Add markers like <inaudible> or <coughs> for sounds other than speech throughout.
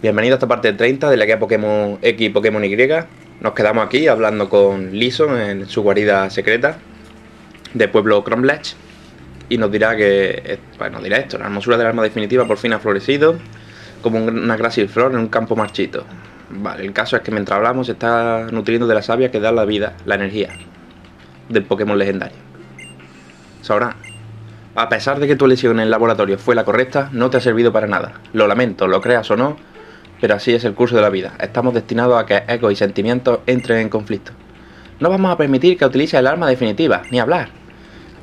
Bienvenido a esta parte 30 de la guía Pokémon X y Pokémon Y. Nos quedamos aquí hablando con Lison en su guarida secreta de pueblo Cromlech y nos dirá que, bueno, dirá esto, la hermosura del arma definitiva por fin ha florecido como una grácil flor en un campo marchito. Vale, el caso es que mientras hablamos se está nutriendo de la savia que da la vida, la energía del Pokémon legendario. Sabrá, a pesar de que tu lesión en el laboratorio fue la correcta, no te ha servido para nada. Lo lamento, lo creas o no, pero así es el curso de la vida. Estamos destinados a que ego y sentimientos entren en conflicto. No vamos a permitir que utilices el arma definitiva, ni hablar.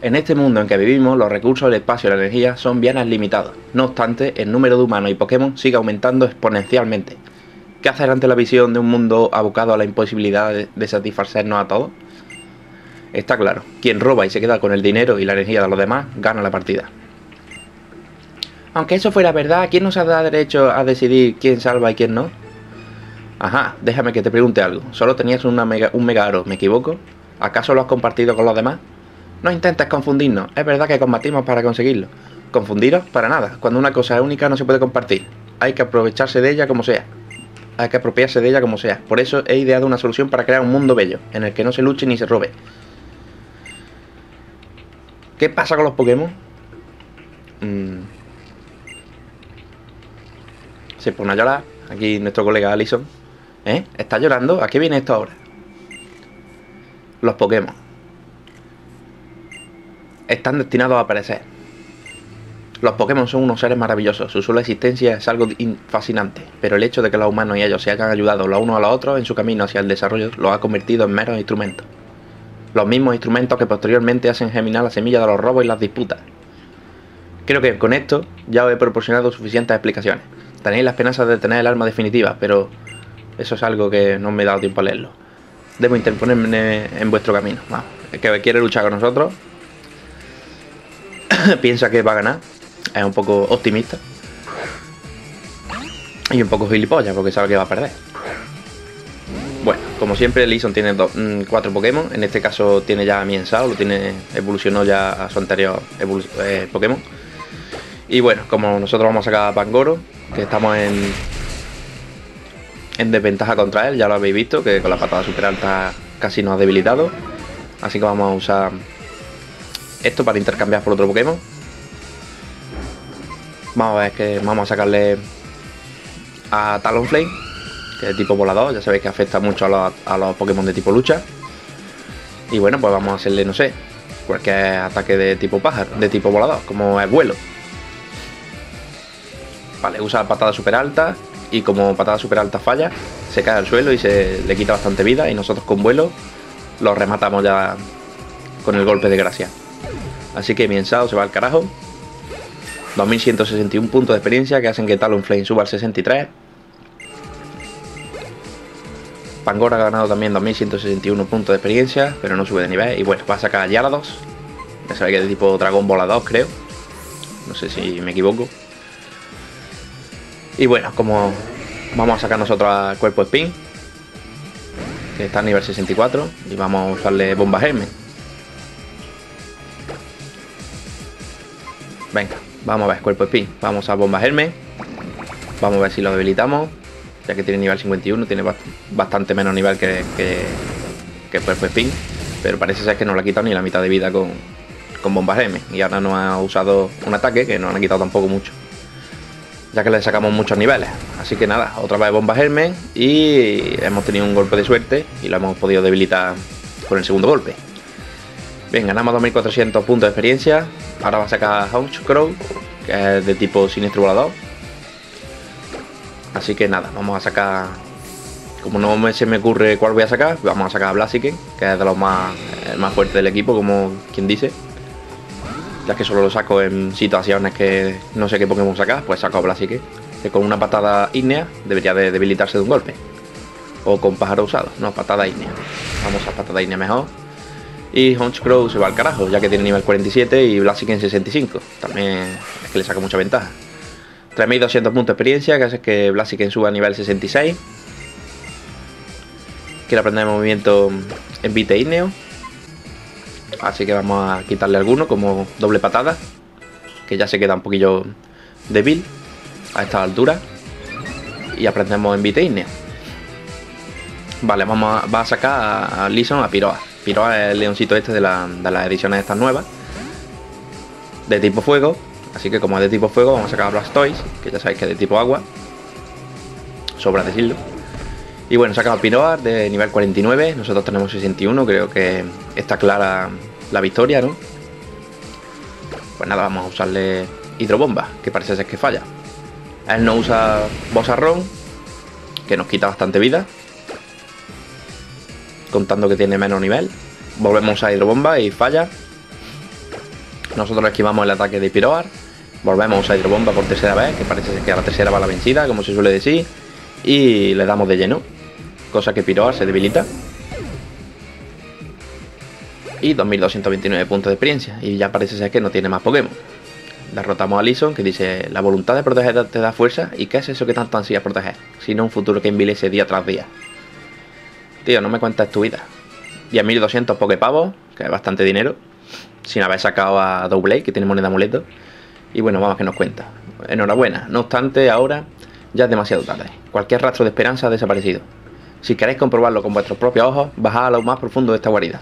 En este mundo en que vivimos, los recursos, el espacio y la energía son bienes limitados. No obstante, el número de humanos y Pokémon sigue aumentando exponencialmente. ¿Qué hacer ante la visión de un mundo abocado a la imposibilidad de, satisfacernos a todos? Está claro, quien roba y se queda con el dinero y la energía de los demás, gana la partida. Aunque eso fuera verdad, ¿quién nos ha dado derecho a decidir quién salva y quién no? Ajá, déjame que te pregunte algo. Solo tenías un mega aro, ¿me equivoco? ¿Acaso lo has compartido con los demás? No intentes confundirnos, es verdad que combatimos para conseguirlo. ¿Confundiros? Para nada. Cuando una cosa es única no se puede compartir. Hay que aprovecharse de ella como sea. Hay que apropiarse de ella como sea. Por eso he ideado una solución para crear un mundo bello, en el que no se luche ni se robe. ¿Qué pasa con los Pokémon? Mmm se pone a llorar. Aquí nuestro colega Alison. ¿Eh? ¿Está llorando? ¿A qué viene esto ahora? Los Pokémon. Están destinados a aparecer. Los Pokémon son unos seres maravillosos, su sola existencia es algo fascinante, pero el hecho de que los humanos y ellos se hayan ayudado los unos a los otros en su camino hacia el desarrollo los ha convertido en meros instrumentos. Los mismos instrumentos que posteriormente hacen germinar la semilla de los robos y las disputas. Creo que con esto ya os he proporcionado suficientes explicaciones. Tenéis las esperanza de tener el arma definitiva, pero eso es algo que no me he dado tiempo a leerlo. Debo interponerme en vuestro camino. Vamos, el que quiere luchar con nosotros <coughs> piensa que va a ganar. Es un poco optimista. Y un poco gilipollas porque sabe que va a perder. Bueno, como siempre, Lison tiene mm, cuatro Pokémon. En este caso tiene ya a Miensao, lo tiene, evolucionó ya a su anterior eh, Pokémon. Y bueno, como nosotros vamos a sacar a Pangoro, que estamos en, en desventaja contra él, ya lo habéis visto, que con la patada super alta casi nos ha debilitado. Así que vamos a usar esto para intercambiar por otro Pokémon. Vamos a ver que vamos a sacarle a Talonflame, que es de tipo volador, ya sabéis que afecta mucho a los, a los Pokémon de tipo lucha. Y bueno, pues vamos a hacerle, no sé, cualquier ataque de tipo pájaro, de tipo volador, como es vuelo. Vale, usa patada super alta y como patada super alta falla, se cae al suelo y se le quita bastante vida y nosotros con vuelo lo rematamos ya con el golpe de gracia. Así que Miensao se va al carajo. 2161 puntos de experiencia que hacen que Talonflame suba al 63. Pangora ha ganado también 2161 puntos de experiencia, pero no sube de nivel. Y bueno, va a sacar a Yalados. Ya sabéis que es de tipo dragón volador, creo. No sé si me equivoco. Y bueno, como vamos a sacar nosotros al cuerpo spin, que está a nivel 64, y vamos a usarle bomba germen. Venga, vamos a ver cuerpo spin. Vamos a bomba germen. Vamos a ver si lo debilitamos. Ya que tiene nivel 51, tiene bastante menos nivel que, que, cuerpo spin. Pero parece ser que no le ha quitado ni la mitad de vida con, con bomba germen. Y ahora no ha usado un ataque que no le ha quitado tampoco mucho ya que le sacamos muchos niveles. Así que nada, otra vez bomba germen y hemos tenido un golpe de suerte y lo hemos podido debilitar con el segundo golpe. Bien, ganamos 2400 puntos de experiencia. Ahora va a sacar Crow, que es de tipo siniestro volador. Así que nada, vamos a sacar. Como no se me ocurre cuál voy a sacar, vamos a sacar a Blaziken, que es de los más, el más fuerte del equipo, como quien dice ya que solo lo saco en situaciones que no sé qué Pokémon sacar, pues saco a Blaziken, que con una patada ígnea debería de debilitarse de un golpe. O con pájaro usado, no, patada ígnea. Vamos a patada ígnea mejor. Y Honchcrow se va al carajo, ya que tiene nivel 47 y Blaziken 65. También es que le saca mucha ventaja. 3200 puntos de experiencia, que hace que Blaziken suba a nivel 66. Quiere aprender movimiento en Vite Igneo Así que vamos a quitarle alguno como doble patada. Que ya se queda un poquillo débil a esta altura. y aprendemos en Viteinia. Vale, vamos a, a sacar a, Lison a Piroa. Piroa es el leoncito este de, de las ediciones estas nuevas. De tipo fuego. Así que como es de tipo fuego, vamos a sacar a Blastoise, que ya sabéis que es de tipo agua. Sobra decirlo. Y bueno, sacado a Piroa de nivel 49. Nosotros tenemos 61. Creo que está clara la victoria, ¿no? Pues nada, vamos a usarle hidrobomba, que parece ser que falla. Él no usa bosarrón, que nos quita bastante vida. Contando que tiene menos nivel. Volvemos a hidrobomba y falla. Nosotros esquivamos el ataque de Piroar. Volvemos a hidrobomba por tercera vez, que parece ser que a la tercera va la vencida, como se suele decir. Y le damos de lleno. Cosa que Piroar se debilita. Y 2229 puntos de experiencia. Y ya parece ser que no tiene más Pokémon. Derrotamos a Lison que dice, la voluntad de proteger te da fuerza. ¿Y qué es eso que tanto ansías proteger? Sino un futuro que envilece día tras día. Tío, no me cuentas tu vida. 10.200 Poképavos, que es bastante dinero. Sin haber sacado a Double, que tiene moneda amuleto. Y bueno, vamos que nos cuenta. Enhorabuena. No obstante, ahora ya es demasiado tarde. Cualquier rastro de esperanza ha desaparecido. Si queréis comprobarlo con vuestros propios ojos, bajad a lo más profundo de esta guarida.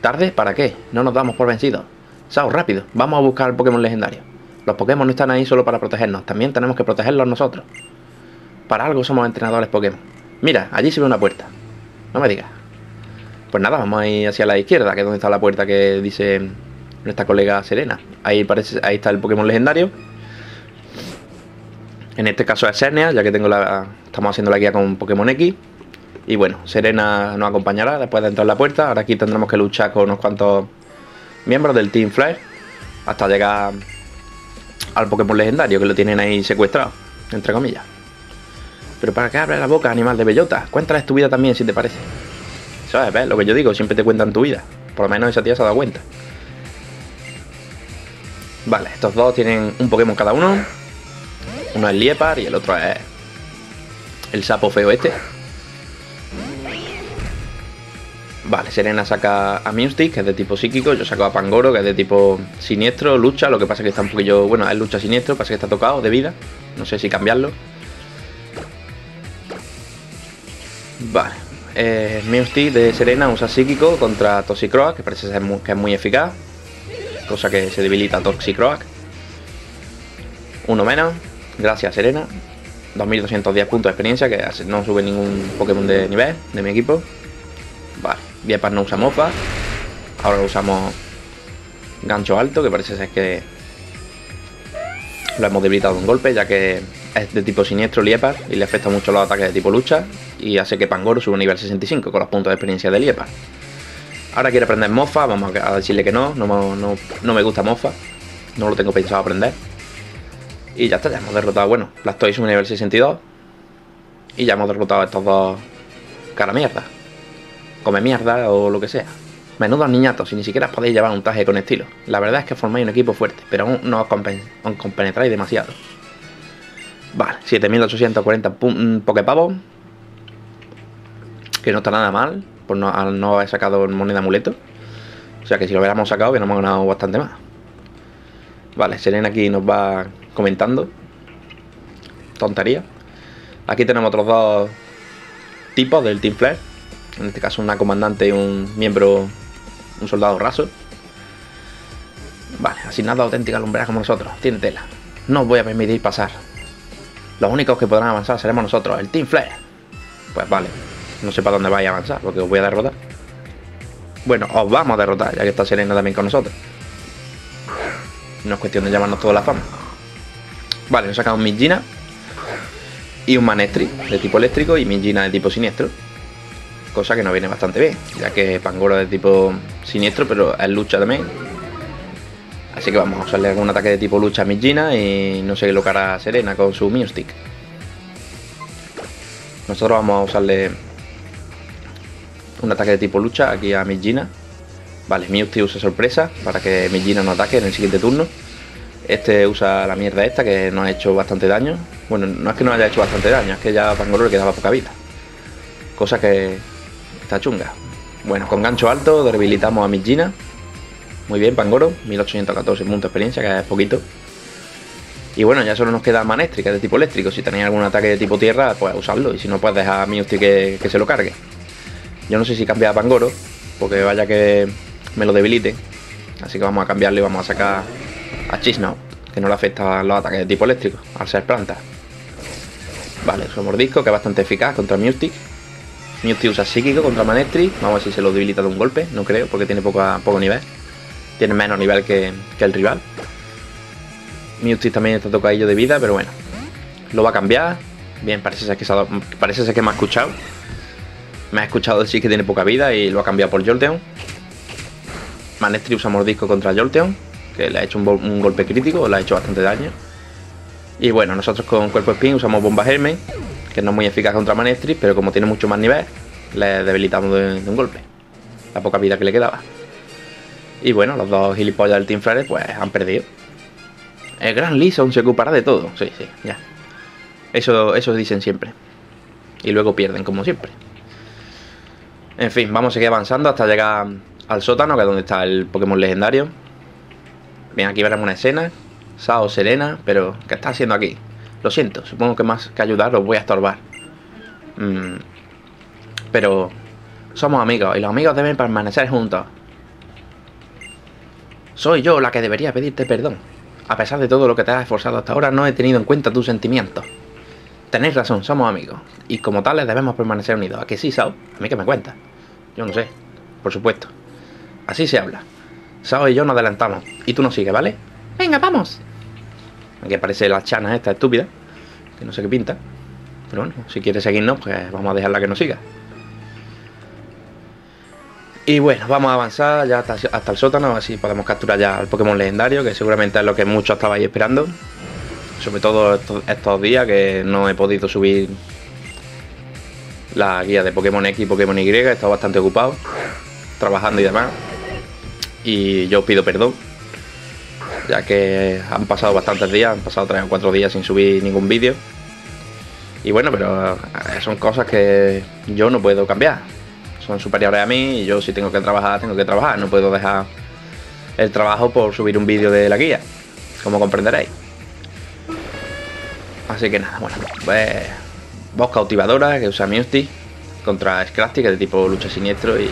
¿Tarde? ¿Para qué? No nos damos por vencidos. Sao, rápido, vamos a buscar el Pokémon legendario. Los Pokémon no están ahí solo para protegernos, también tenemos que protegerlos nosotros. Para algo somos entrenadores Pokémon. Mira, allí se ve una puerta. No me digas. Pues nada, vamos a ir hacia la izquierda, que es donde está la puerta que dice nuestra colega Serena. Ahí parece, ahí está el Pokémon legendario. En este caso es Sernia, ya que tengo la. Estamos haciendo la guía con Pokémon X. Y bueno, Serena nos acompañará después de entrar en la puerta. Ahora aquí tendremos que luchar con unos cuantos miembros del Team Flare. Hasta llegar al Pokémon legendario, que lo tienen ahí secuestrado, entre comillas. Pero ¿para qué abre la boca, animal de bellota? Cuéntales tu vida también, si te parece. ¿Sabes? ¿Ves? Lo que yo digo, siempre te cuentan tu vida. Por lo menos esa tía se ha dado cuenta. Vale, estos dos tienen un Pokémon cada uno. Uno es Liepar y el otro es el sapo feo este. Vale, Serena saca a Mystic, que es de tipo psíquico. Yo saco a Pangoro, que es de tipo siniestro, lucha. Lo que pasa es que está un poquillo. Bueno, es lucha siniestro, pasa que está tocado de vida. No sé si cambiarlo. Vale. Eh, de Serena usa psíquico contra Toxicroak, que parece ser muy, que es muy eficaz. Cosa que se debilita Toxicroak. Uno menos. Gracias, Serena. 2210 puntos de experiencia, que no sube ningún Pokémon de nivel de mi equipo. Viepar no usa mofa. Ahora usamos gancho alto, que parece ser que lo hemos debilitado un golpe, ya que es de tipo siniestro Liepar y le afecta mucho los ataques de tipo lucha y hace que Pangoro suba a nivel 65 con los puntos de experiencia de Liepar. Ahora quiere aprender Mofa, vamos a decirle que no, no, no, no me gusta Mofa, no lo tengo pensado aprender. Y ya está, ya hemos derrotado, bueno, Blastoise un nivel 62 y ya hemos derrotado a estos dos cara mierda come mierda o lo que sea. Menudos niñatos, y ni siquiera podéis llevar un traje con estilo. La verdad es que formáis un equipo fuerte, pero aún no os, compenetráis demasiado. Vale, 7840 mm, pokepavos. Que no está nada mal, por no, no haber sacado moneda amuleto. O sea que si lo hubiéramos sacado, hubiéramos ganado bastante más. Vale, Serena aquí nos va comentando. Tontería. Aquí tenemos otros dos tipos del Team Flare en este caso una comandante y un miembro, un soldado raso. Vale, asignado auténtica lumbrera como nosotros, tiene tela. No os voy a permitir pasar. Los únicos que podrán avanzar seremos nosotros, el Team Flare. Pues vale, no sé para dónde vais a avanzar, porque os voy a derrotar. Bueno, os vamos a derrotar, ya que está Serena también con nosotros. No es cuestión de llamarnos toda la fama. Vale, nos sacamos un Gina y un Manestri de tipo eléctrico y Gina de tipo siniestro cosa que nos viene bastante bien, ya que Pangoro de tipo siniestro, pero es lucha también. Así que vamos a usarle algún ataque de tipo lucha a Mijina y no sé lo que hará Serena con su Stick. Nosotros vamos a usarle un ataque de tipo lucha aquí a Mijina. Vale, Mewtwo usa sorpresa para que Mijina no ataque en el siguiente turno. Este usa la mierda esta que nos ha hecho bastante daño. Bueno, no es que nos haya hecho bastante daño, es que ya a Pangoro le quedaba poca vida. Cosa que chunga. Bueno, con gancho alto debilitamos a Mijina. Muy bien, Pangoro. 1814 puntos de experiencia, que es poquito. Y bueno, ya solo nos queda Manestri, que es de tipo eléctrico. Si tenéis algún ataque de tipo tierra, pues usarlo. Y si no, pues dejar a Miusti que, se lo cargue. Yo no sé si cambia a Pangoro, porque vaya que me lo debilite. Así que vamos a cambiarle y vamos a sacar a Chisnau, que no le afecta los ataques de tipo eléctrico, al ser planta. Vale, su mordisco, que es bastante eficaz contra Mustic. Mustic usa psíquico contra Manestri. Vamos a ver si se lo debilita de un golpe. No creo, porque tiene poco nivel. Tiene menos nivel que, que el rival. Mustic también está tocadillo de vida, pero bueno. Lo va a cambiar. Bien, parece ser que, se ha, parece ser que me ha escuchado. Me ha escuchado decir que tiene poca vida y lo ha cambiado por Jolteon. Manestri usa mordisco contra Jolteon, que le ha hecho un, golpe crítico, le ha hecho bastante daño. Y bueno, nosotros con Cuerpo Spin usamos Bomba Germen, que no es muy eficaz contra Manestri, pero como tiene mucho más nivel, le debilitamos de, un golpe. La poca vida que le quedaba. Y bueno, los dos gilipollas del Team Flare pues han perdido. El gran Lison se ocupará de todo. Sí, sí, ya. Eso, eso dicen siempre. Y luego pierden, como siempre. En fin, vamos a seguir avanzando hasta llegar al sótano, que es donde está el Pokémon legendario. Bien, aquí veremos una escena. Sao, Serena, pero ¿qué está haciendo aquí? Lo siento, supongo que más que ayudar os voy a estorbar. Mm, pero somos amigos y los amigos deben permanecer juntos. Soy yo la que debería pedirte perdón. A pesar de todo lo que te has esforzado hasta ahora, no he tenido en cuenta tus sentimientos. Tenéis razón, somos amigos. Y como tales debemos permanecer unidos. ¿A que sí, Sao? ¿A mí que me cuentas? Yo no sé. Por supuesto. Así se habla. Sao y yo nos adelantamos. Y tú nos sigues, ¿vale? Venga, vamos. Aquí aparece la chana esta estúpida. Que no sé qué pinta. Pero bueno, si quiere seguirnos, pues vamos a dejarla que nos siga. Y bueno, vamos a avanzar ya hasta, el sótano, así podemos capturar ya al Pokémon legendario, que seguramente es lo que muchos estabais esperando. Sobre todo estos, días que no he podido subir la guía de Pokémon X y Pokémon Y, he estado bastante ocupado, trabajando y demás. Y yo pido perdón, ya que han pasado bastantes días, han pasado 3 o 4 días sin subir ningún vídeo. Y bueno, pero eh, son cosas que yo no puedo cambiar son superiores a mí y yo si tengo que trabajar, tengo que trabajar. No puedo dejar el trabajo por subir un vídeo de la guía, como comprenderéis. Así que nada, bueno, pues voz cautivadora que usa Musty contra Scrafty, que es de tipo lucha siniestro, y,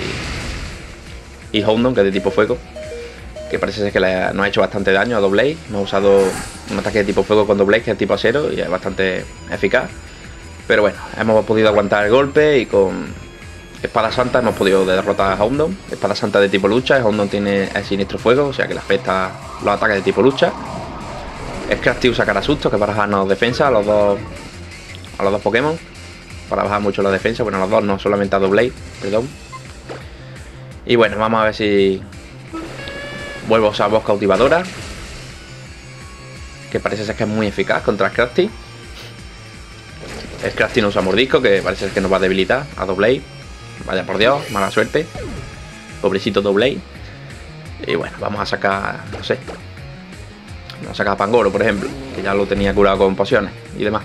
y Houndon, que es de tipo fuego, que parece ser que le, nos ha hecho bastante daño a Doblade. Hemos usado un ataque de tipo fuego con Doblade, que es tipo acero, y es bastante eficaz. Pero bueno, hemos podido aguantar el golpe y con Espada Santa hemos podido derrotar a Houndon. Espada Santa de tipo lucha. Houndon tiene el siniestro fuego, o sea que le afecta los ataques de tipo lucha. Scrafty usa cara susto, que para bajarnos defensa a los dos a los dos Pokémon. Para bajar mucho la defensa. Bueno, a los dos, no solamente a Double perdón. Y bueno, vamos a ver si vuelvo a usar voz cautivadora. Que parece ser que es muy eficaz contra Scrafty. Scrafty no usa mordisco, que parece ser que nos va a debilitar a Double Vaya por Dios, mala suerte. Pobrecito doble. Y bueno, vamos a sacar, no sé. Vamos a sacar a Pangoro, por ejemplo. Que ya lo tenía curado con pociones y demás.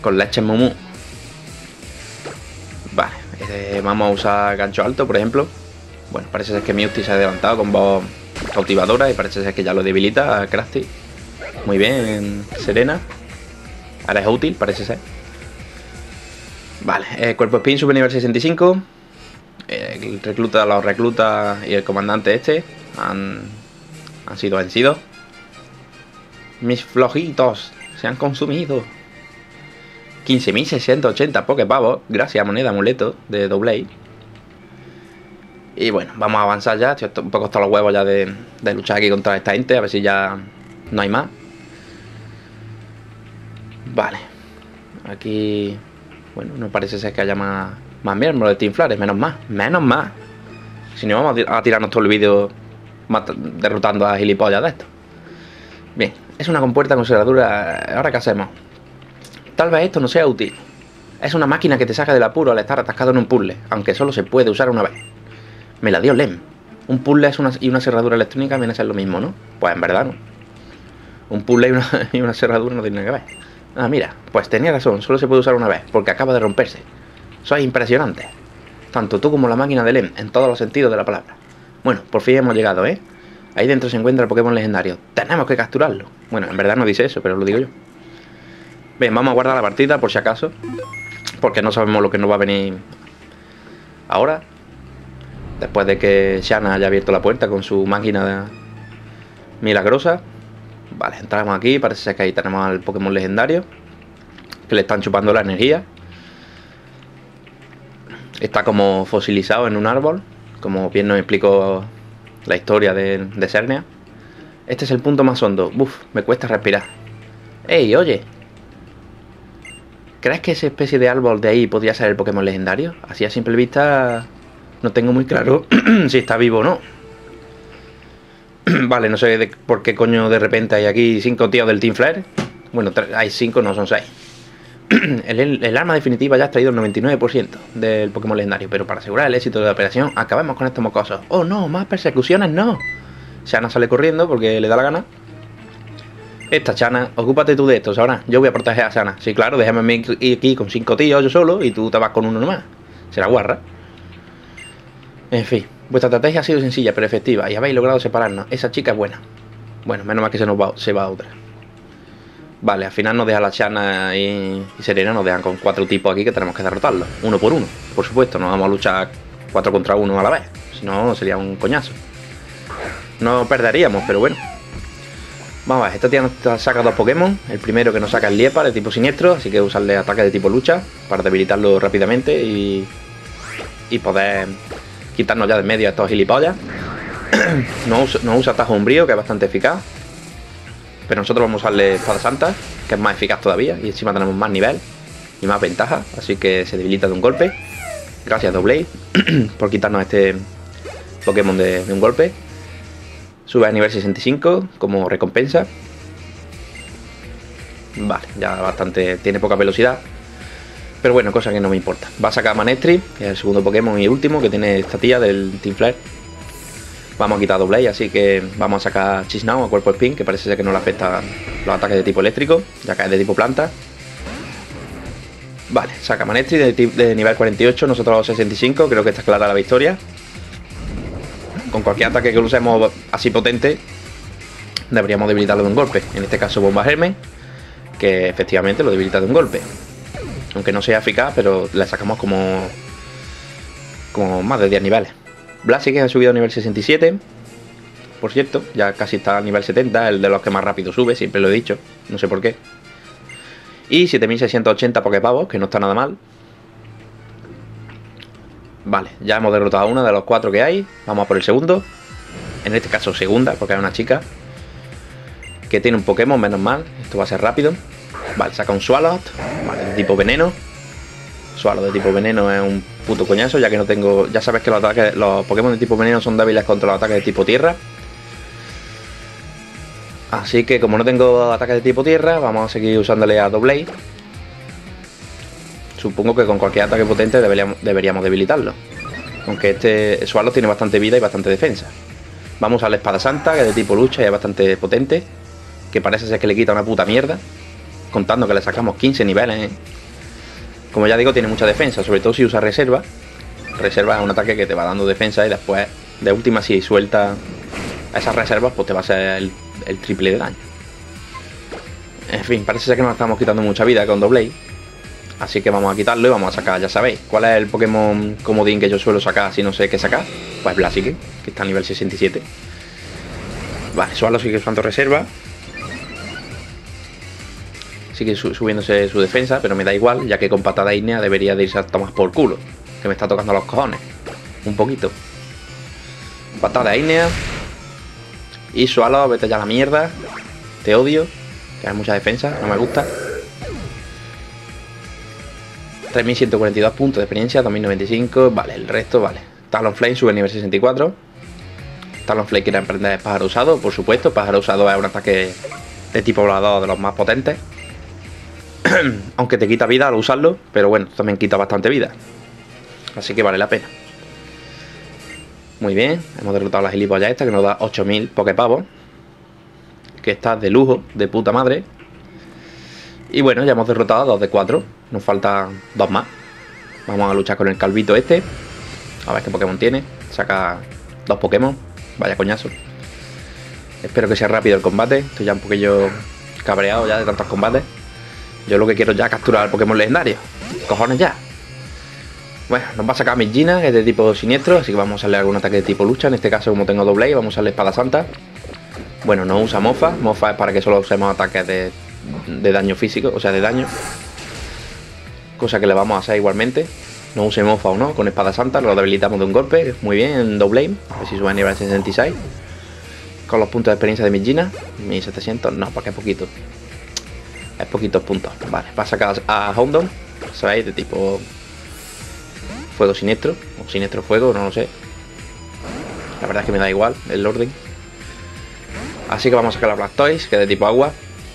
Con leche Mumu. Vale, eh, vamos a usar gancho alto, por ejemplo. Bueno, parece ser que Mewtwo se ha adelantado con voz cautivadora y parece ser que ya lo debilita a Crafty. Muy bien, Serena. Ahora es útil, parece ser. Vale, eh, Cuerpo Spin, super nivel 65. Eh, el recluta, los reclutas y el comandante este han, han sido vencidos. Mis flojitos se han consumido. 15.680 Poképavos, gracias a moneda amuleto de doble. Y bueno, vamos a avanzar ya. Estoy un poco hasta los huevos ya de, de luchar aquí contra esta gente, a ver si ya no hay más. Vale. Aquí bueno, no parece ser que haya más, más miembros de Team Flares, menos más, menos más. Si no, vamos a tirarnos todo el vídeo derrotando a gilipollas de esto. Bien, es una compuerta con cerradura. ¿Ahora qué hacemos? Tal vez esto no sea útil. Es una máquina que te saca del apuro al estar atascado en un puzzle, aunque solo se puede usar una vez. Me la dio Lem. Un puzzle es una, y una cerradura electrónica viene a ser lo mismo, ¿no? Pues en verdad no. Un puzzle y una, <laughs> y una cerradura no tienen nada que ver. Ah, mira, pues tenía razón, solo se puede usar una vez, porque acaba de romperse. Soy impresionante. Tanto tú como la máquina de Lem, en todos los sentidos de la palabra. Bueno, por fin hemos llegado, ¿eh? Ahí dentro se encuentra el Pokémon legendario. Tenemos que capturarlo. Bueno, en verdad no dice eso, pero lo digo yo. Bien, vamos a guardar la partida por si acaso. Porque no sabemos lo que nos va a venir ahora. Después de que Shana haya abierto la puerta con su máquina milagrosa. Vale, entramos aquí. Parece ser que ahí tenemos al Pokémon legendario. Que le están chupando la energía. Está como fosilizado en un árbol. Como bien nos explicó la historia de, de Cernia. Este es el punto más hondo. Uf, me cuesta respirar. ¡Ey, oye! ¿Crees que esa especie de árbol de ahí podría ser el Pokémon legendario? Así a simple vista no tengo muy claro <clears throat> si está vivo o no. <clears throat> vale, no sé por qué coño de repente hay aquí cinco tíos del Team Flare. Bueno, hay cinco, no son seis. <clears throat> el, arma definitiva ya ha traído el 99% del Pokémon legendario, pero para asegurar el éxito de la operación, acabemos con estos mocosos. ¡Oh no! ¡Más persecuciones no! Shana sale corriendo porque le da la gana. Esta Chana, ocúpate tú de esto, ahora. Yo voy a proteger a Shana. Sí, claro, déjame ir aquí con cinco tíos yo solo y tú te vas con uno nomás. Será guarra. En fin, vuestra estrategia ha sido sencilla pero efectiva y habéis logrado separarnos. Esa chica es buena. Bueno, menos mal que se nos va, se va otra. Vale, al final nos deja la Chana y, Serena, nos dejan con cuatro tipos aquí que tenemos que derrotarlos. Uno por uno. Por supuesto, no vamos a luchar cuatro contra uno a la vez. Si no, sería un coñazo. No perderíamos, pero bueno. Vamos a ver, esta tía nos saca dos Pokémon. El primero que nos saca el Liepar de tipo siniestro, así que usarle ataque de tipo lucha para debilitarlo rápidamente y, y poder quitarnos ya de medio a estos gilipollas. <clears throat> no, usa, no usa atajo umbrío, que es bastante eficaz. Pero nosotros vamos a usarle espada santa, que es más eficaz todavía, y encima tenemos más nivel y más ventaja, así que se debilita de un golpe. Gracias Doblade <clears throat> por quitarnos este Pokémon de un golpe. Sube a nivel 65 como recompensa. Vale, ya bastante. Tiene poca velocidad. Pero bueno, cosa que no me importa. Va a sacar Manestri, que es el segundo Pokémon y último que tiene esta tía del Team Flare. Vamos a quitar doble, así que vamos a sacar Chisnao a cuerpo spin, que parece ser que no le afecta los ataques de tipo eléctrico, ya que es de tipo planta. Vale, saca Manestri de, de nivel 48, nosotros 65, creo que está clara la victoria con cualquier ataque que usemos así potente, deberíamos debilitarlo de un golpe. En este caso, bomba germen, que efectivamente lo debilita de un golpe. Aunque no sea eficaz, pero le sacamos como, como más de 10 niveles. que ha subido a nivel 67. Por cierto, ya casi está a nivel 70, el de los que más rápido sube, siempre lo he dicho, no sé por qué. Y 7680 Poképavos, que no está nada mal. Vale, ya hemos derrotado a una de los cuatro que hay. Vamos a por el segundo. En este caso segunda, porque hay una chica. Que tiene un Pokémon, menos mal. Esto va a ser rápido. Vale, saca un Swallow. Vale, de tipo veneno. Swallow de tipo veneno es un puto coñazo, ya que no tengo... Ya sabes que los, ataques, los Pokémon de tipo veneno son débiles contra los ataques de tipo tierra. Así que como no tengo ataques de tipo tierra, vamos a seguir usándole a Doblade. Supongo que con cualquier ataque potente deberíamos, deberíamos debilitarlo. Aunque este Sualo tiene bastante vida y bastante defensa. Vamos a la espada santa, que es de tipo lucha y es bastante potente. Que parece ser que le quita una puta mierda. Contando que le sacamos 15 niveles. ¿eh? Como ya digo, tiene mucha defensa, sobre todo si usa reserva. Reserva es un ataque que te va dando defensa y después, de última, si suelta esas reservas, pues te va a ser el, triple de daño. En fin, parece ser que nos estamos quitando mucha vida con Doblade. Así que vamos a quitarlo y vamos a sacar, ya sabéis. ¿Cuál es el Pokémon comodín que yo suelo sacar si no sé qué sacar? Pues Blaziken, que está a nivel 67. Vale, Sualo sigue usando reserva. Sigue subiéndose su defensa, pero me da igual, ya que con patada ígnea debería de irse a tomar por culo. Que me está tocando los cojones. Un poquito. Patada ígnea. Y Sualo, vete ya la mierda. Te odio. Que hay mucha defensa, no me gusta. 3142 puntos de experiencia, 2095, vale, el resto, vale. Talonflame sube nivel 64. Talonflame quiere emprender pájaro usado, por supuesto. Pájaro usado es un ataque de tipo volador de los más potentes. <clears throat> Aunque te quita vida al usarlo, pero bueno, también quita bastante vida. Así que vale la pena. Muy bien, hemos derrotado a la gilipollas esta que nos da 8000 pokepavos. Que está de lujo, de puta madre. Y bueno, ya hemos derrotado a dos de cuatro. Nos faltan dos más. Vamos a luchar con el calvito este. A ver qué Pokémon tiene. Saca dos Pokémon. Vaya coñazo. Espero que sea rápido el combate. Estoy ya un poquillo cabreado ya de tantos combates. Yo lo que quiero ya es capturar al Pokémon legendario. Cojones ya. Bueno, nos va a sacar Gina, que es de tipo siniestro, así que vamos a usarle algún ataque de tipo lucha. En este caso, como tengo doble, vamos a usarle espada santa. Bueno, no usa mofa. Mofa es para que solo usemos ataques de, de daño físico, o sea, de daño. Cosa que le vamos a hacer igualmente. No use mofa o no, con espada santa lo debilitamos de un golpe. Muy bien, en doble A ver si sube a nivel 66. Con los puntos de experiencia de Midgina. 1700, no, porque es poquito. Es poquitos puntos. Vale, va a sacar a Houndon. ¿Sabéis? De tipo fuego siniestro. O siniestro fuego, no lo sé. La verdad es que me da igual el orden. Así que vamos a sacar a Blastoise, que es de tipo agua.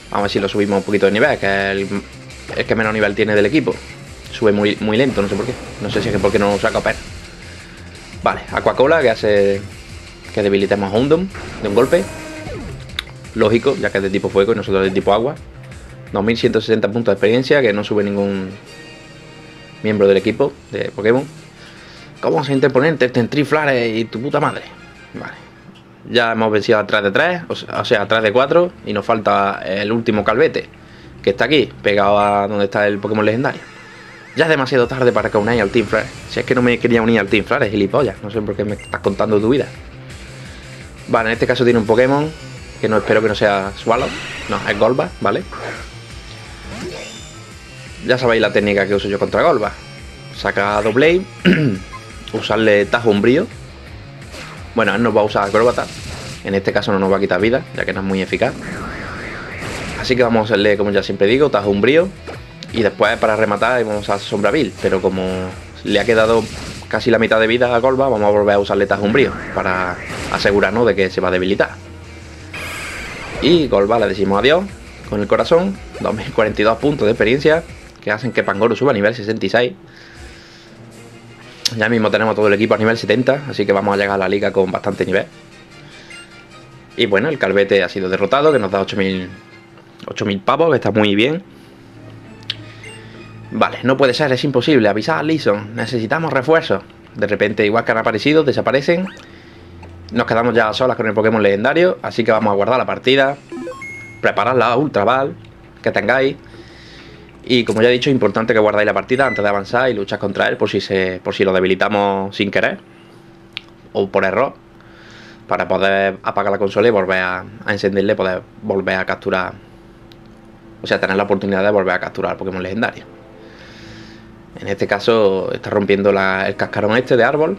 Vamos a ver si lo subimos un poquito de nivel, que es el, que menos nivel tiene del equipo. Sube muy, muy lento, no sé por qué. No sé si es que porque no saca Per. Vale, Aquacola, que hace que debilitemos a Houndon de un golpe. Lógico, ya que es de tipo fuego y nosotros de tipo agua. 2160 puntos de experiencia, que no sube ningún miembro del equipo de Pokémon. ¿Cómo se interponente este y tu puta madre? Vale. Ya hemos vencido a 3 de 3, o sea, a 3 de 4, y nos falta el último calvete, que está aquí, pegado a donde está el Pokémon legendario. Ya es demasiado tarde para que unáis al Team Flare. Si es que no me quería unir al Team Flare, gilipollas. No sé por qué me estás contando tu vida. Vale, en este caso tiene un Pokémon, que no espero que no sea Swallow. No, es Golba, ¿vale? Ya sabéis la técnica que uso yo contra Golba. Saca doble, <clears throat> usarle tajo umbrío. Bueno, él nos va a usar acróbata. En este caso no nos va a quitar vida, ya que no es muy eficaz. Así que vamos a hacerle, como ya siempre digo, tajo umbrío. Y después para rematar vamos a Sombravil. Pero como le ha quedado casi la mitad de vida a Golba, vamos a volver a usarle tajo umbrío. Para asegurarnos de que se va a debilitar. Y Golba le decimos adiós con el corazón. 2042 puntos de experiencia que hacen que Pangoro suba a nivel 66. Ya mismo tenemos todo el equipo a nivel 70, así que vamos a llegar a la liga con bastante nivel. Y bueno, el Calvete ha sido derrotado, que nos da 8000 8000 pavos, que está muy bien. Vale, no puede ser, es imposible. Avisar a Lison, necesitamos refuerzos. De repente, igual que han aparecido, desaparecen. Nos quedamos ya solas con el Pokémon legendario, así que vamos a guardar la partida. Preparad la Ultra Ball que tengáis. Y como ya he dicho, es importante que guardáis la partida antes de avanzar y luchar contra él por si, por si lo debilitamos sin querer o por error. Para poder apagar la consola y volver a, encenderle, poder volver a capturar. O sea, tener la oportunidad de volver a capturar Pokémon legendario. En este caso está rompiendo el cascarón este de árbol.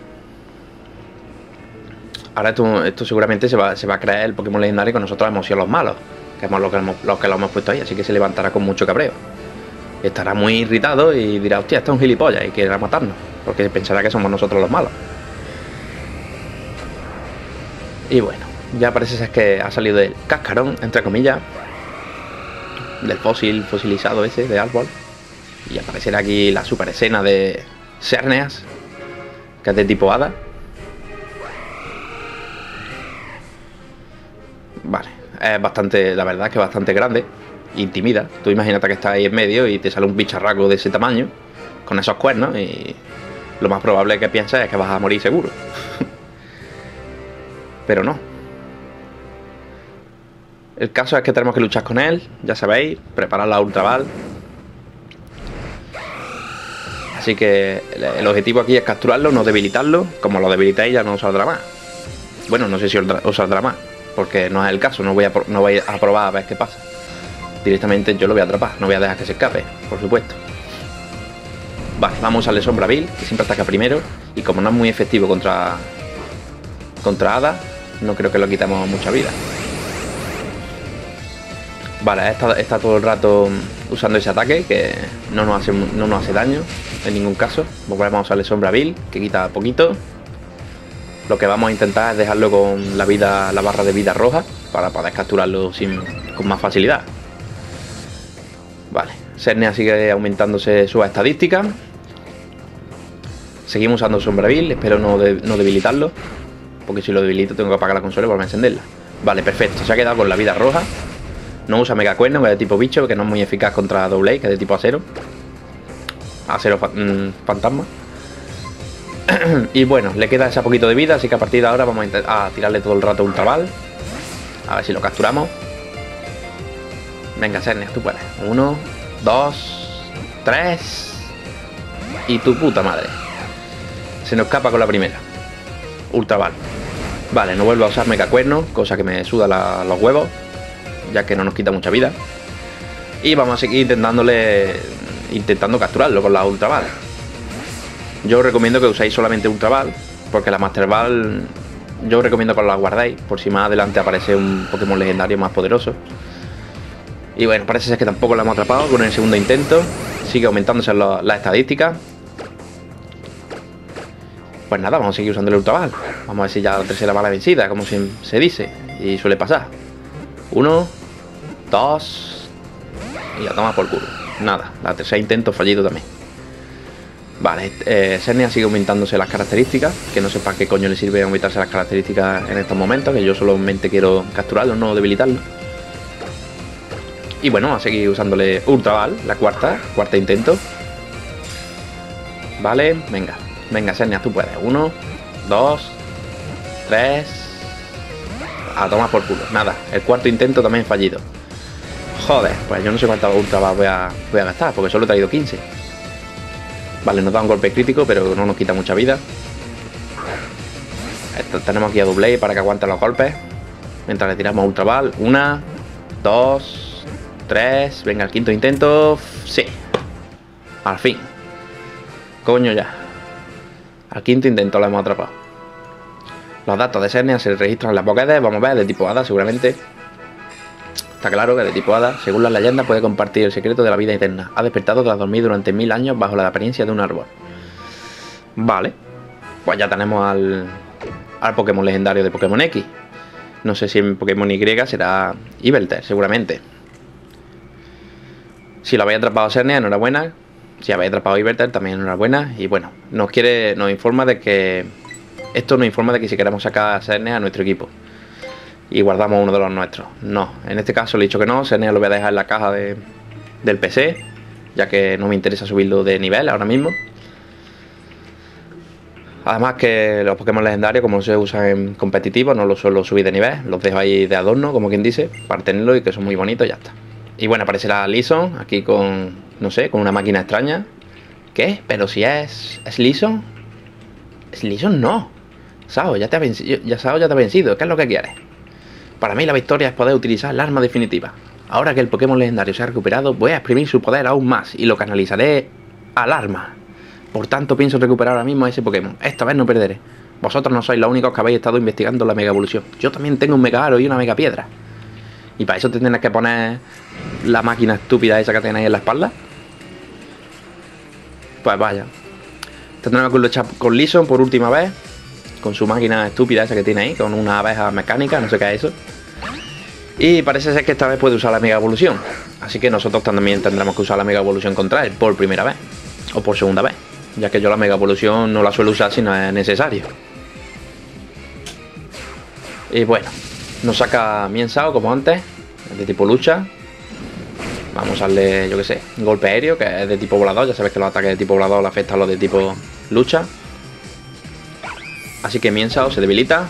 Ahora esto, seguramente se va, a creer el Pokémon legendario que nosotros hemos sido los malos. Que hemos lo que, hemos, los que lo hemos puesto ahí. Así que se levantará con mucho cabreo estará muy irritado y dirá, hostia, esto es un gilipollas y quiere matarnos, porque pensará que somos nosotros los malos. Y bueno, ya parece ser que ha salido del cascarón, entre comillas, del fósil fosilizado ese de árbol. Y aparecerá aquí la super escena de Cerneas, que es de tipo hada. Vale, es bastante, la verdad que bastante grande intimida. Tú imagínate que estás ahí en medio y te sale un bicharraco de ese tamaño, con esos cuernos, y lo más probable que pienses es que vas a morir seguro. <laughs> Pero no. El caso es que tenemos que luchar con él, ya sabéis, preparar la ultraval. Así que el objetivo aquí es capturarlo, no debilitarlo. Como lo debilitáis ya no saldrá más. Bueno, no sé si os saldrá más, porque no es el caso, no voy a, no voy a probar a ver qué pasa directamente yo lo voy a atrapar, no voy a dejar que se escape, por supuesto. Vale, vamos a usarle Bill, que siempre ataca primero, y como no es muy efectivo contra, contra no creo que lo quitemos mucha vida. Vale, está, está todo el rato usando ese ataque, que no nos hace, no hace daño en ningún caso. Volvemos a usarle Sombra Bill, que quita poquito. Lo que vamos a intentar es dejarlo con la vida, la barra de vida roja, para poder capturarlo sin, con más facilidad. Vale, Cernea sigue aumentándose su estadística. Seguimos usando Sombraville, espero no, debilitarlo. Porque si lo debilito tengo que apagar la consola y volver a encenderla. Vale, perfecto, se ha quedado con la vida roja. No usa Mega Cuerno, que es de tipo bicho, que no es muy eficaz contra Double que es de tipo acero. Acero mm, fantasma. <clears throat> y bueno, le queda ese poquito de vida, así que a partir de ahora vamos a, a tirarle todo el rato Ultra Ball. A ver si lo capturamos. Venga, Cernia, tú puedes. Uno, dos, tres. Y tu puta madre. Se nos escapa con la primera. Ultraval. Vale, no vuelvo a usar Mega Cuerno, cosa que me suda los huevos, ya que no nos quita mucha vida. Y vamos a seguir intentándole intentando capturarlo con la Ultraval. Yo os recomiendo que uséis solamente Ultraval, porque la Master Ball yo os recomiendo que la guardéis, por si más adelante aparece un Pokémon legendario más poderoso. Y bueno, parece ser que tampoco la hemos atrapado con el segundo intento. Sigue aumentándose las la estadísticas. Pues nada, vamos a seguir usando el Ultraval. Vamos a ver si ya la tercera bala vencida, como se, dice. Y suele pasar. Uno, dos. Y ya toma por culo. Nada, la tercera intento fallido también. Vale, eh, sigue aumentándose las características, que no sé para qué coño le sirve aumentarse las características en estos momentos, que yo solamente quiero capturarlo, no debilitarlo. Y bueno, a seguir usándole Ultraval, la cuarta, cuarta intento. Vale, venga, venga Sernia, tú puedes. Uno, dos, tres... A tomar por culo, nada, el cuarto intento también fallido. Joder, pues yo no sé cuántas Ultraval voy a, voy a gastar, porque solo he traído 15. Vale, nos da un golpe crítico, pero no nos quita mucha vida. tenemos aquí a Double para que aguante los golpes. Mientras le tiramos Ultraval. Una, dos, tres. Venga, el quinto intento. Sí. Al fin. Coño ya. Al quinto intento lo hemos atrapado. Los datos de Sernia se registran en la Pokédex. Vamos a ver, de tipo Hada seguramente. Está claro que de tipo hada, según la leyenda, puede compartir el secreto de la vida eterna. Ha despertado tras dormir durante mil años bajo la apariencia de un árbol. Vale. Pues ya tenemos al, al Pokémon legendario de Pokémon X. No sé si en Pokémon Y será Ibelter, seguramente. Si lo habéis atrapado Sernia, enhorabuena. Si habéis atrapado a Ibelter, también enhorabuena. Y bueno, nos quiere, nos informa de que. Esto nos informa de que si queremos sacar a Sernia a nuestro equipo y guardamos uno de los nuestros. No, en este caso le he dicho que no, Senia lo voy a dejar en la caja de, del PC, ya que no me interesa subirlo de nivel ahora mismo. Además que los Pokémon legendarios, como se usan en competitivo, no los suelo subir de nivel, los dejo ahí de adorno, como quien dice, para tenerlo y que son muy bonitos y ya está. Y bueno, aparecerá Lison aquí con, no sé, con una máquina extraña. ¿Qué? Pero si es... ¿Es Lison? ¿Es Lison? No. Sao, ya te ha vencido, ya, Sao ya te ha vencido, ¿qué es lo que quieres? Para mí la victoria es poder utilizar el arma definitiva. Ahora que el Pokémon legendario se ha recuperado, voy a exprimir su poder aún más y lo canalizaré al arma. Por tanto, pienso recuperar ahora mismo a ese Pokémon. Esta vez no perderé. Vosotros no sois los únicos que habéis estado investigando la Mega Evolución. Yo también tengo un Mega Aro y una Mega Piedra. ¿Y para eso te tendrás que poner la máquina estúpida esa que tenéis en la espalda? Pues vaya. Tendremos que luchar con Lison por última vez con su máquina estúpida esa que tiene ahí, con una abeja mecánica, no sé qué es eso. Y parece ser que esta vez puede usar la Mega Evolución. Así que nosotros también tendremos que usar la Mega Evolución contra él por primera vez. O por segunda vez. Ya que yo la Mega Evolución no la suelo usar si no es necesario. Y bueno, nos saca Miensao como antes, de tipo lucha. Vamos a darle, yo que sé, golpe aéreo, que es de tipo volador. Ya sabes que los ataques de tipo volador le afectan a los de tipo lucha. Así que Miensao se debilita.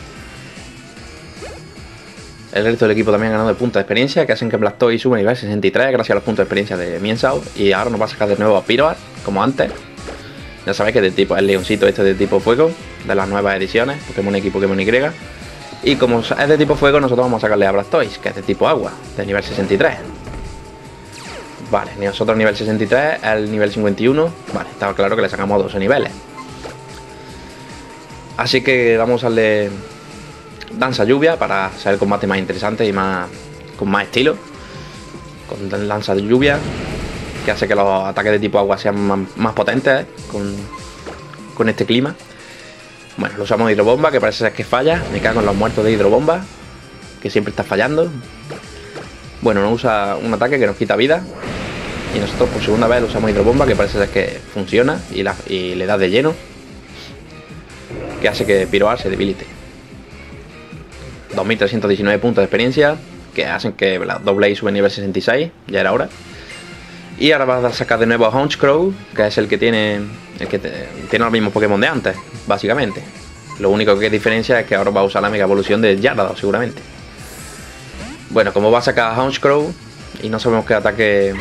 El resto del equipo también ha ganado de puntos de experiencia que hacen que Blastoise suba a nivel 63 gracias a los puntos de experiencia de Miensao. Y ahora nos va a sacar de nuevo a Pyroar, como antes. Ya sabéis que de tipo, el leoncito este de tipo fuego, de las nuevas ediciones, Pokémon y Pokémon Y. Y como es de tipo fuego, nosotros vamos a sacarle a Blastoise, que es de tipo agua, de nivel 63. Vale, nosotros nivel 63, el nivel 51. Vale, estaba claro que le sacamos 12 niveles. Así que vamos a darle danza lluvia para hacer el combate más interesante y más con más estilo. Con lanza de lluvia, que hace que los ataques de tipo agua sean más, potentes con, este clima. Bueno, lo usamos de hidrobomba, que parece ser que falla. Me cago en los muertos de hidrobomba, que siempre está fallando. Bueno, no usa un ataque que nos quita vida. Y nosotros por segunda vez usamos hidrobomba, que parece ser que funciona y, y le da de lleno que hace que Piroar se debilite. 2319 puntos de experiencia, que hacen que la doble sube a nivel 66, ya era hora. Y ahora va a sacar de nuevo a Honchcrow, que es el que tiene el que tiene los mismos Pokémon de antes, básicamente. Lo único que diferencia es que ahora va a usar la mega evolución de Gyarados, seguramente. Bueno, como va a sacar a Houndscrow y no sabemos qué ataque,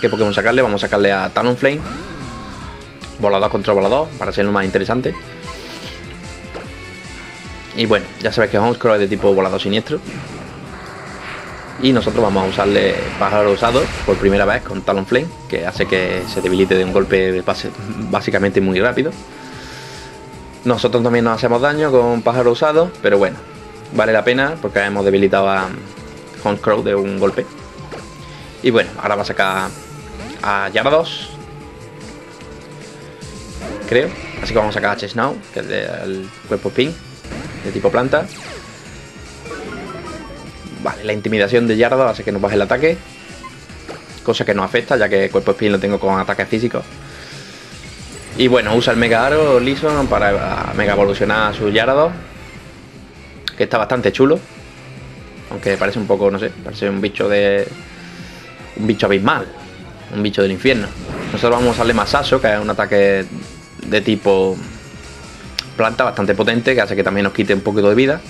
qué Pokémon sacarle, vamos a sacarle a Talonflame. Volador contra volador, para ser lo más interesante. Y bueno, ya sabéis que Houndscrow es de tipo volador siniestro. Y nosotros vamos a usarle pájaro usado por primera vez con Talonflame, que hace que se debilite de un golpe básicamente muy rápido. Nosotros también nos hacemos daño con pájaro usado, pero bueno, vale la pena porque hemos debilitado a Crow de un golpe. Y bueno, ahora va a sacar a Yarados. Creo. Así que vamos a sacar a Chesnau, que es del cuerpo ping, de tipo planta. Vale, la intimidación de Yardos hace que nos baje el ataque. Cosa que no afecta, ya que cuerpo spin lo tengo con ataques físicos. Y bueno, usa el Mega Aro Lison para mega evolucionar a su Yardos. Que está bastante chulo. Aunque parece un poco, no sé, parece un bicho de. Un bicho abismal. Un bicho del infierno. Nosotros vamos a usarle Masaso, que es un ataque de tipo planta bastante potente, que hace que también nos quite un poquito de vida.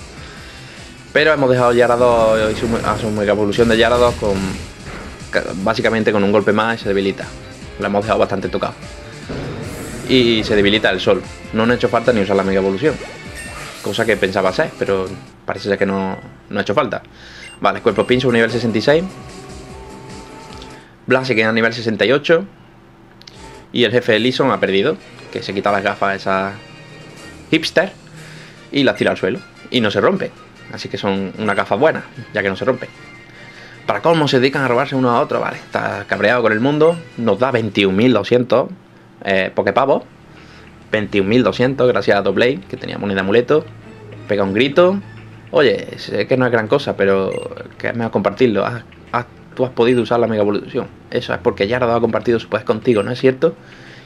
Pero hemos dejado Yarados a su mega evolución de Yarados con básicamente con un golpe más y se debilita. Lo hemos dejado bastante tocado. Y se debilita el sol. No han hecho falta ni usar la mega evolución. Cosa que pensaba ser, pero parece ser que no, no ha hecho falta. Vale, cuerpo pincho nivel 66. queda a nivel 68. Y el jefe de Lison ha perdido. Que se quita las gafas esa hipster. Y las tira al suelo. Y no se rompe. Así que son una gafa buena, ya que no se rompe. Para colmo se dedican a robarse uno a otro, vale. Está cabreado con el mundo. Nos da 21.200 eh, Poképavos. 21.200 gracias a Doblade, que tenía moneda amuleto. Pega un grito. Oye, sé que no es gran cosa, pero que es mejor compartirlo. tú has podido usar la Mega Evolución. Eso es porque ya ha compartido su poder contigo, ¿no es cierto?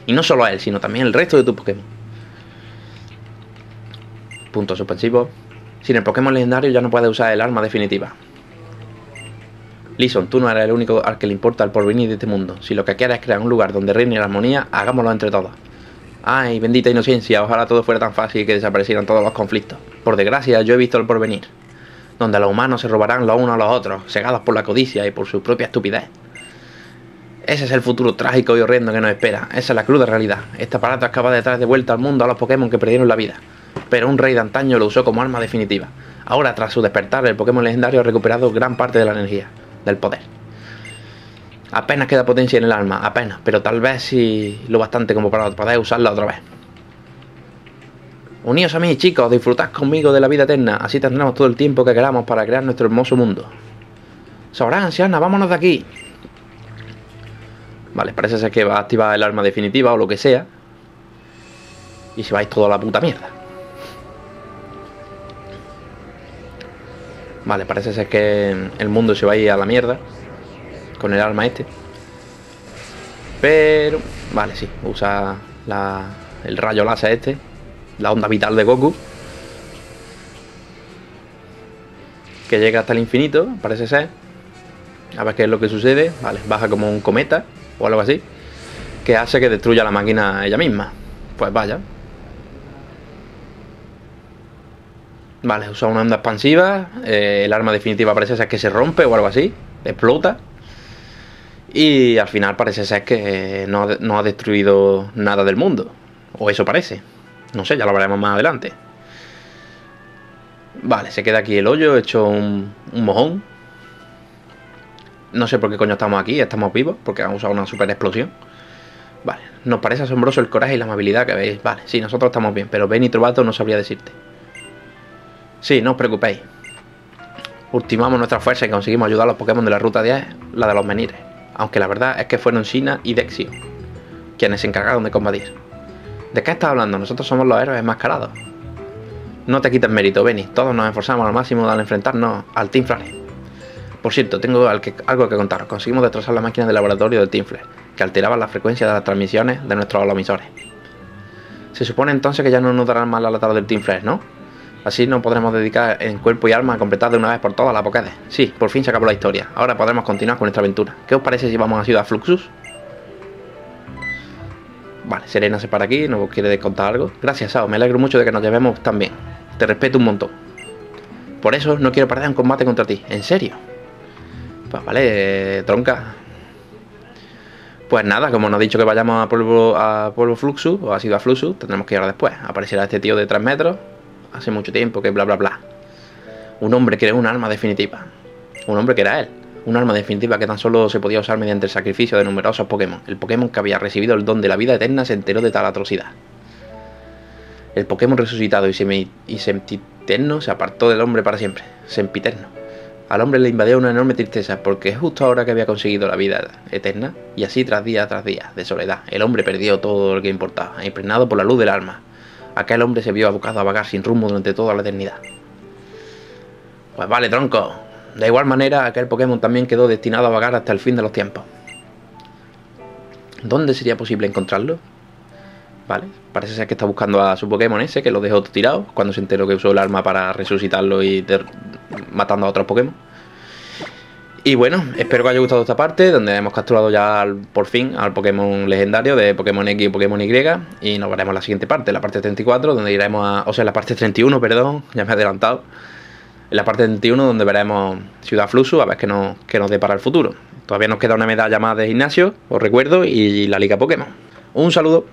Y no solo a él, sino también el resto de tus Pokémon. Punto suspensivo. Sin el Pokémon legendario ya no puedes usar el arma definitiva. Lison, tú no eres el único al que le importa el porvenir de este mundo. Si lo que quieres es crear un lugar donde reine la armonía, hagámoslo entre todos. Ay, bendita inocencia, ojalá todo fuera tan fácil que desaparecieran todos los conflictos. Por desgracia, yo he visto el porvenir, donde los humanos se robarán los unos a los otros, cegados por la codicia y por su propia estupidez. Ese es el futuro trágico y horrendo que nos espera. Esa es la cruda realidad. Este aparato capaz de traer de vuelta al mundo a los Pokémon que perdieron la vida pero un rey de antaño lo usó como arma definitiva. Ahora, tras su despertar, el Pokémon legendario ha recuperado gran parte de la energía, del poder. Apenas queda potencia en el arma, apenas, pero tal vez sí lo bastante como para poder usarla otra vez. Uníos a mí, chicos, disfrutad conmigo de la vida eterna, así tendremos todo el tiempo que queramos para crear nuestro hermoso mundo. Sobrán, anciana, vámonos de aquí. Vale, parece ser que va a activar el arma definitiva o lo que sea. Y se vais todo a la puta mierda. Vale, parece ser que el mundo se va a ir a la mierda con el arma este. Pero, vale, sí, usa el rayo láser este, la onda vital de Goku. Que llega hasta el infinito, parece ser. A ver qué es lo que sucede. Vale, baja como un cometa o algo así. Que hace que destruya la máquina ella misma. Pues vaya, Vale, usa una onda expansiva. Eh, el arma definitiva parece ser que se rompe o algo así. Explota. Y al final parece ser que no, ha destruido nada del mundo. O eso parece. No sé, ya lo veremos más adelante. Vale, se queda aquí el hoyo hecho un, un mojón. No sé por qué coño estamos aquí, estamos vivos, porque han usado una super explosión. Vale, nos parece asombroso el coraje y la amabilidad que veis. Vale, sí, nosotros estamos bien, pero Ben y Trovato no sabría decirte. Sí, no os preocupéis. Ultimamos nuestra fuerza y conseguimos ayudar a los Pokémon de la ruta 10, la de los menires. Aunque la verdad es que fueron Shina y Dexio quienes se encargaron de combatir. ¿De qué estás hablando? Nosotros somos los héroes enmascarados. No te quites mérito, Benny. Todos nos esforzamos al máximo al enfrentarnos al Team Flare. Por cierto, tengo algo que contaros. Conseguimos destrozar la máquina de laboratorio del Team Flare, que alteraba la frecuencia de las transmisiones de nuestros holomisores. Se supone entonces que ya no nos darán mal al atado del Team Flare, ¿no? Así nos podremos dedicar en cuerpo y alma a completar de una vez por todas la Pokédex. Sí, por fin se acabó la historia. Ahora podremos continuar con nuestra aventura. ¿Qué os parece si vamos a Ciudad Fluxus? Vale, Serena se para aquí, ¿nos quiere contar algo? Gracias, Sao, me alegro mucho de que nos llevemos tan bien. Te respeto un montón. Por eso no quiero perder un combate contra ti. ¿En serio? Pues vale, tronca. Pues nada, como nos ha dicho que vayamos a polvo, a polvo Fluxus, o ha sido a Fluxus, tendremos que ir ahora después. Aparecerá este tío de 3 metros, hace mucho tiempo que bla bla bla. Un hombre era un arma definitiva. Un hombre que era él. Un arma definitiva que tan solo se podía usar mediante el sacrificio de numerosos Pokémon. El Pokémon que había recibido el don de la vida eterna se enteró de tal atrocidad. El Pokémon resucitado y, semi y sempiterno se apartó del hombre para siempre. Sempiterno al hombre le invadió una enorme tristeza porque justo ahora que había conseguido la vida eterna, y así tras día tras día de soledad, el hombre perdió todo lo que importaba, impregnado por la luz del alma. Aquel hombre se vio abocado a vagar sin rumbo durante toda la eternidad. Pues vale, tronco. De igual manera, aquel Pokémon también quedó destinado a vagar hasta el fin de los tiempos. ¿Dónde sería posible encontrarlo? Vale, parece ser que está buscando a su Pokémon ese, que lo dejó tirado cuando se enteró que usó el arma para resucitarlo y matando a otros Pokémon. Y bueno, espero que os haya gustado esta parte, donde hemos capturado ya por fin al Pokémon legendario de Pokémon X y Pokémon Y. Y nos veremos en la siguiente parte, la parte 34, donde iremos a. O sea, la parte 31, perdón, <laughs> ya me he adelantado. En la parte 31, donde veremos Ciudad Fluxus, a ver qué nos, qué nos depara el futuro. Todavía nos queda una medalla más de gimnasio, os recuerdo, y la Liga Pokémon. Un saludo.